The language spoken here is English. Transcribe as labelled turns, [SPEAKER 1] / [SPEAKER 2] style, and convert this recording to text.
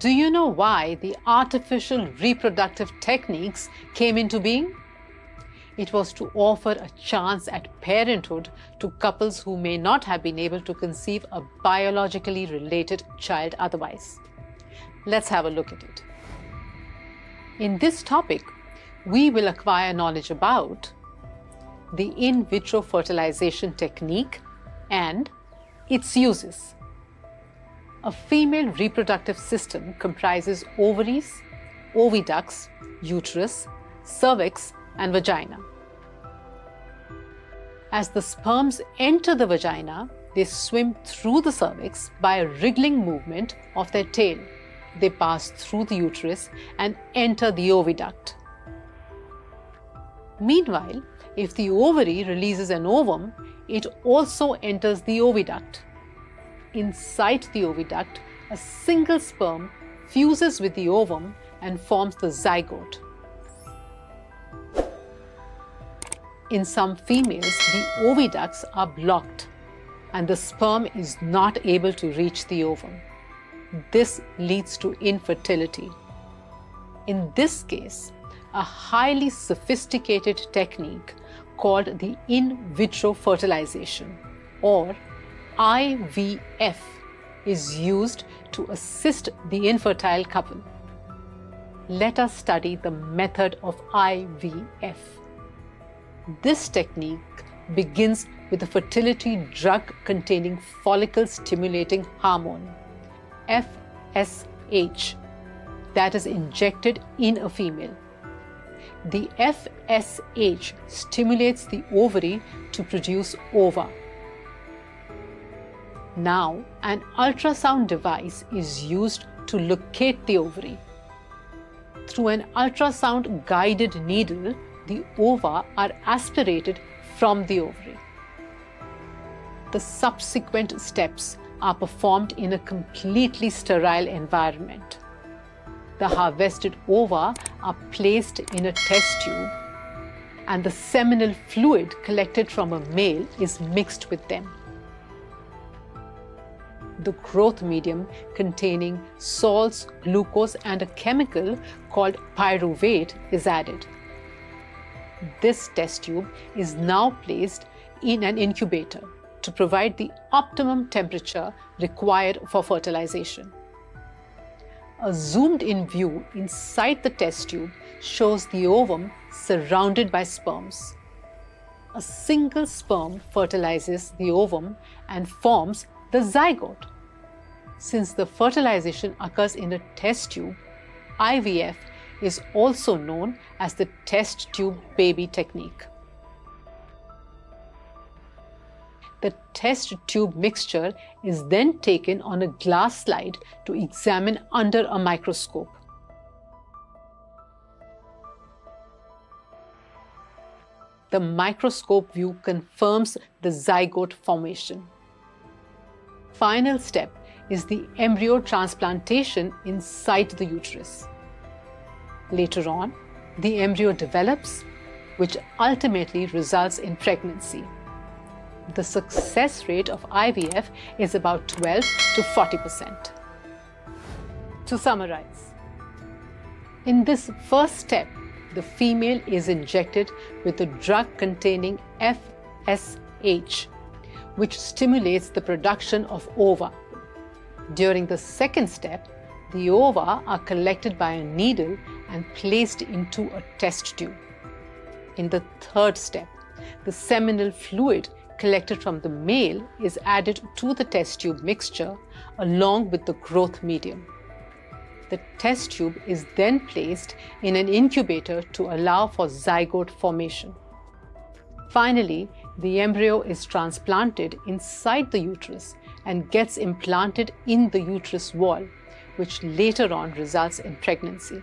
[SPEAKER 1] Do you know why the artificial reproductive techniques came into being? It was to offer a chance at parenthood to couples who may not have been able to conceive a biologically related child otherwise. Let's have a look at it. In this topic, we will acquire knowledge about the in vitro fertilization technique and its uses. A female reproductive system comprises ovaries, oviducts, uterus, cervix, and vagina. As the sperms enter the vagina, they swim through the cervix by a wriggling movement of their tail. They pass through the uterus and enter the oviduct. Meanwhile, if the ovary releases an ovum, it also enters the oviduct. Inside the oviduct, a single sperm fuses with the ovum and forms the zygote. In some females, the oviducts are blocked and the sperm is not able to reach the ovum. This leads to infertility. In this case, a highly sophisticated technique called the in vitro fertilization or IVF is used to assist the infertile couple. Let us study the method of IVF. This technique begins with a fertility drug containing follicle stimulating hormone, FSH, that is injected in a female. The FSH stimulates the ovary to produce ova. Now, an ultrasound device is used to locate the ovary. Through an ultrasound guided needle, the ova are aspirated from the ovary. The subsequent steps are performed in a completely sterile environment. The harvested ova are placed in a test tube and the seminal fluid collected from a male is mixed with them. The growth medium containing salts, glucose, and a chemical called pyruvate is added. This test tube is now placed in an incubator to provide the optimum temperature required for fertilization. A zoomed in view inside the test tube shows the ovum surrounded by sperms. A single sperm fertilizes the ovum and forms the zygote. Since the fertilization occurs in a test tube, IVF is also known as the test tube baby technique. The test tube mixture is then taken on a glass slide to examine under a microscope. The microscope view confirms the zygote formation. Final step is the embryo transplantation inside the uterus. Later on, the embryo develops, which ultimately results in pregnancy. The success rate of IVF is about 12 to 40%. To summarize, in this first step, the female is injected with a drug containing FSH, which stimulates the production of ova. During the second step, the ova are collected by a needle and placed into a test tube. In the third step, the seminal fluid collected from the male is added to the test tube mixture along with the growth medium. The test tube is then placed in an incubator to allow for zygote formation. Finally, the embryo is transplanted inside the uterus and gets implanted in the uterus wall, which later on results in pregnancy.